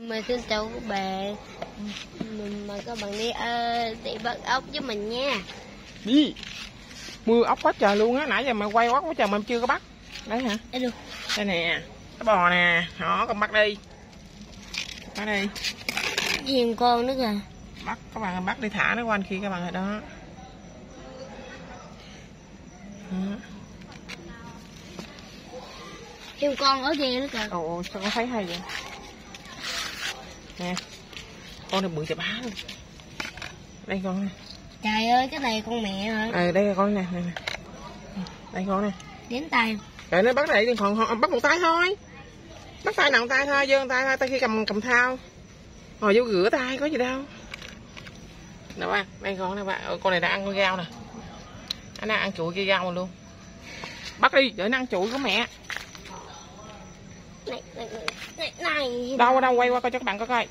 Mình xin chào các bạn. Mình mời các bạn đi uh, đi bắt ốc với mình nha. Đi. Mưa ốc quá trời luôn á. Nãy giờ mà quay quá quá trời mà em chưa có bắt. Đấy hả? Đây được Đây nè. Cái bò nè. Đó con bắt đi. Bắt đi. Gì con nữa kìa? Bắt. Các bạn bắt đi thả nó quanh khi các bạn ở đó. Chim con ở kia nữa kìa. Ồ sao con thấy hay vậy Nè. Con này bự chà bá luôn Đây con nè. Trời ơi cái này con mẹ hả Ờ đây là con nè. Đây con nè. Đến tay. Rồi nó bắt này còn còn- bắt một tay thôi. Bắt tay nặng tay thôi, giơ tay thôi, tay khi cầm cầm thao. Ngồi vô rửa tay có gì đâu. Nè ba, đây con nè ba, Ờ, con này đã ăn con rau nè. Anh đang ăn chuỗi kia mà luôn. Bắt đi, để nó ăn chuỗi của mẹ. Này này này, này. Đâu đâu, quay qua coi cho các bạn coi coi.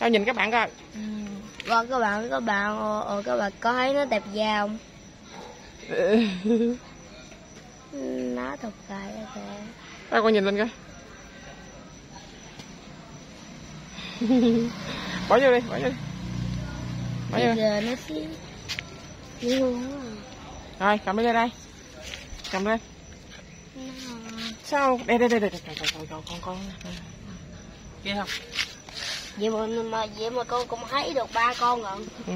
Đâu nhìn các bạn coi. Ừ. Và các bạn các bạn ờ, ờ, các bạn có thấy nó đẹp da không? Ừ, nó thật cài ra kìa Đâu con nhìn lên coi. Bỏ vô đi, bỏ vô đi. Bỏ vô. giờ nó xí Rồi, cầm đi ra đây. Cầm lên. Nó- sao? Đây đây đây đây đây con con con con. Ghê không? Vậy mà, mà vậy mà con cũng thấy được ba con rồi. Ừ.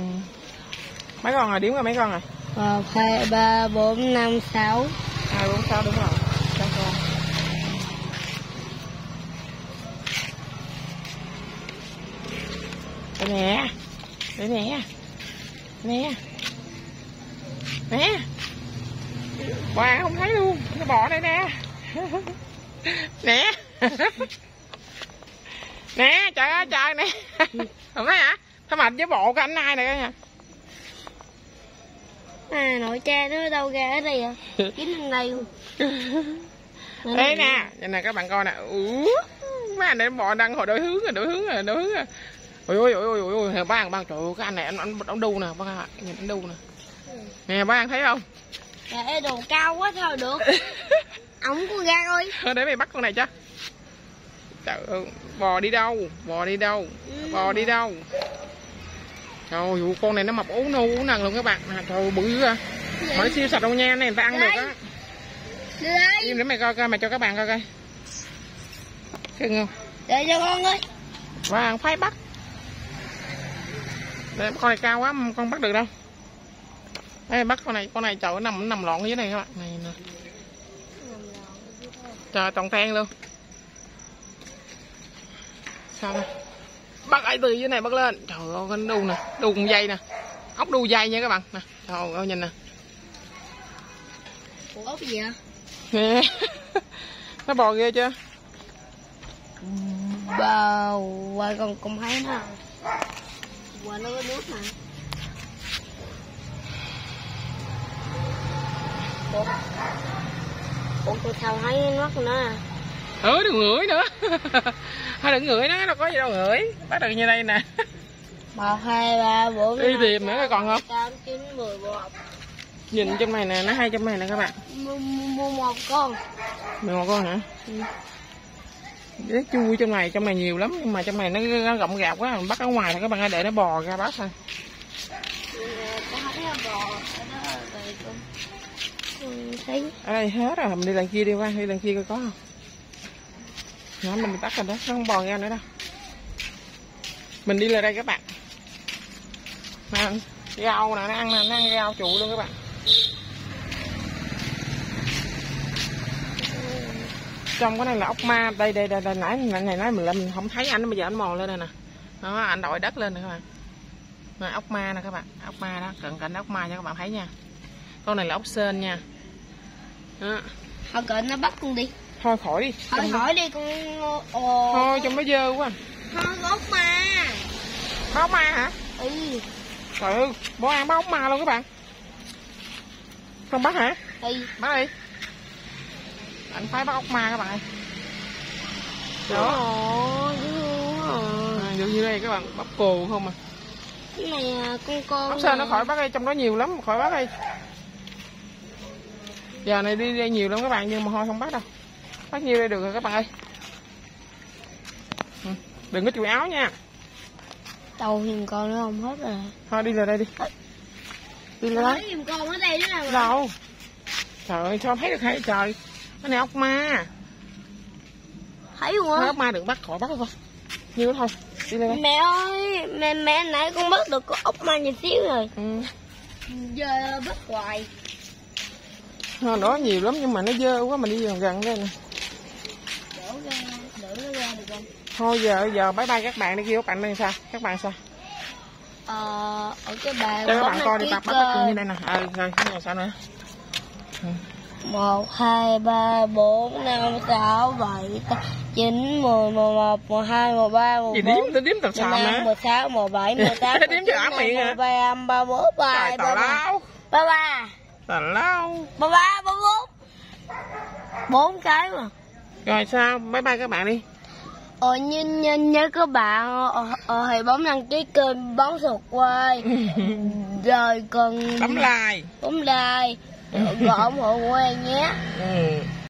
mấy con à? rồi điểm rồi mấy con rồi? Một hai ba bốn năm sáu. Hai bốn sáu đúng rồi. Sáu con. Đây nè. Đây nè. Nè. Nè. Bà không thấy luôn. Nó bỏ đây nè. nè. Nè trời ơi trời nè. Không thấy hả? Sao mà với bộ của anh ai này nha. À nội cha nó đâu ra ở đây à? Lên đây luôn đây nè. Đây nè các bạn coi nè. Ú, mấy anh này bò đang hồi đổi hướng rồi đổi hướng rồi đổi hướng rồi. Ôi ôi ôi ôi ôi ba thằng ba trời ơi cái anh này anh anh anh đu nè ba nhìn anh đu nè. Nè ba anh thấy không? Trời đồ cao quá sao được Ổng có ra ơi. Thôi để mày bắt con này cho. Trời ơi bò đi đâu? Bò đi đâu? Bò đi đâu? Trời ơi con này nó mập ú nu ú nần luôn các bạn. À, trời bự à mà nó siêu sạch đâu nha này người ta ăn được á. Im để mày coi coi mày cho các bạn coi coi. Cưng không? Để cho con ơi. Và phải bắt Đây, con này cao quá con bắt được đâu. Đây bắt con này con này trời ơi, nằm nằm lọn dưới này các bạn. Này nè trời toàn ten luôn. Sao đây bắt ấy từ dưới này bắt lên. Trời ơi con đu nè đu con dây nè. Ốc đu dây nha các bạn. Nè trời ơi nhìn nè. Ủa ốc gì vậy? Nè. Nó bò ghê chưa? Bào Qua con cũng thấy nó Qua nó có nước mà Ủa Ủa tôi sao thấy nó à? Ừ đừng ngửi nữa. Hay đừng ngửi nó đâu có gì đâu ngửi. Bắt được như đây nè. Một hai ba bốn đi tìm nữa còn không? tám chín mười một. Nhìn trong này nè nó hai trong này nè các bạn. Mua một con. Mười một con hả? Ừ. chui trong này trong này nhiều lắm nhưng mà trong này nó, nó rộng rạp quá mình bắt ở ngoài thì các bạn ơi để nó bò ra bắt thôi. Ừ, thấy. Ở đây hết rồi. Mình đi lần kia đi qua. Đi lần kia coi có không? Nhỏ mình tắt rồi đó. Nó không bò ra nữa đâu. Mình đi lên đây các bạn. Nè rau nè nó ăn nè nó ăn rau trụ luôn các bạn. Trong cái này là ốc ma. Đây đây đây, đây. Nãy nãy mình lên mình không thấy anh bây giờ anh mò lên đây nè. Đó anh đội đất lên nè các bạn. Ốc ma nè các bạn. Ốc ma đó. Cận cảnh ốc ma cho các bạn. Thấy nha con này là ốc sên nha. Đó. họ cỡ nó bắt con đi. Thôi khỏi đi hỏi Trong đó- hỏi đi con ồ thôi trong nó dơ quá. thôi ốc mà báo ma hả? Ừ. Trời ơi bố ăn báo ma luôn các bạn. Không bắt hả? Ừ. Bắt đi. Anh phải bắt ốc ma các bạn. Ơi đó. à, như đây các bạn bắp cồ không à? Cái này à, con con ốc sên nó khỏi bắt đây trong đó nhiều lắm khỏi bắt đây giờ này đi đây nhiều lắm các bạn nhưng mà thôi không bắt đâu. Bắt nhiêu đây được rồi các bạn ơi. Ừ. đừng có chùi áo nha. Tàu hiền con nữa không hết rồi. Thôi đi lại đây đi. Đi lại đây hiền con ở đây nữa đâu? Trời ơi sao thấy được hay trời? Cái này ốc ma. Thấy á ốc ma đừng bắt khỏi bắt thôi. Nhiêu thôi. Đi lại đây. Mẹ ơi mẹ mẹ nãy con bắt được con ốc ma nhỏ xíu rồi. Ừ. giờ bắt hoài Thôi, đó nhiều lắm nhưng mà nó dơ quá mình đi gần gần đây nè. Nó thôi giờ giờ bye bye các bạn đi kêu các bạn đây sao? Các bạn sao? Ờ ở cái bàn cho các bạn coi đi tập bắt kênh. như đây nè. Ờ rồi này sao nữa? Một hai ba bốn năm sáu bảy tám chín mười mười một mười hai mười ba mười bốn điếm tôi điếm tập mười năm nữa? mười sáu mười bảy mười tám Đếm ảo miệng hả? ba ba bốn tào ba. lao. Ba ba tào lao. Ba ba ba bốn. Bốn cái mà. Rồi sao? Bye bye các bạn đi. Ờ như như nhớ các bạn. Ờ, ờ, hãy bấm đăng ký kênh bấm subscribe rồi cần bấm like. Bấm like. Gọi ủng hộ quê nhé. Ừ.